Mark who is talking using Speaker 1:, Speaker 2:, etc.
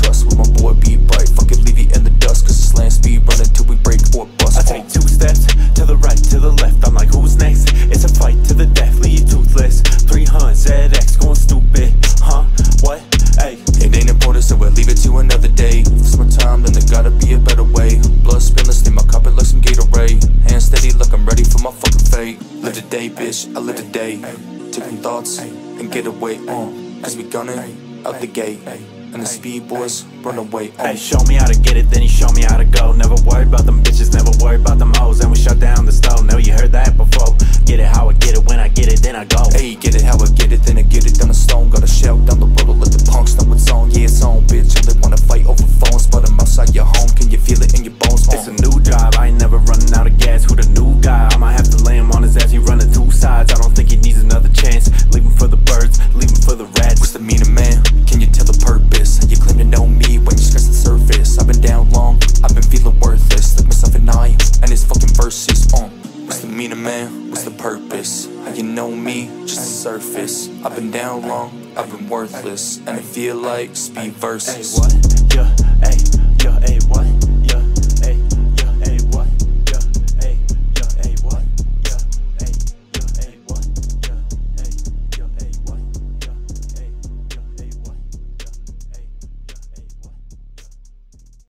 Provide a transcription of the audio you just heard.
Speaker 1: trust. With my boy be bright, fuck it, leave you in the dust. Cause it's Landspeed running till we break or bust.
Speaker 2: I take two steps to the right, to the left. I'm like, who's next? It's a fight to the death, leave you toothless. 300 ZX going stupid, huh? What? Hey.
Speaker 1: It ain't important, so we'll leave it to another day. If it's my time, then there gotta be a better way. Blood spilling, stain my carpet like some Gatorade. Hands steady, like I'm ready for my fucking fate. Live the day, bitch, I live the day. Take some thoughts and get away on. Cause we gunning out the gate. And the speed boys run away.
Speaker 2: Hey, show me how to get it, then you show me how to go. Never worry about them bitches, never worry about them hoes. And we shut down the stove, know you heard that before. Get it how I get it, when I get it, then I go.
Speaker 1: Hey, get it how I get it, then I get it down the stone. Got a shell down man? What's the purpose? You know me? Just the surface. I've been down long, I've been worthless, and I feel like speed
Speaker 2: Hey, what? Yeah, hey, yeah, hey, what?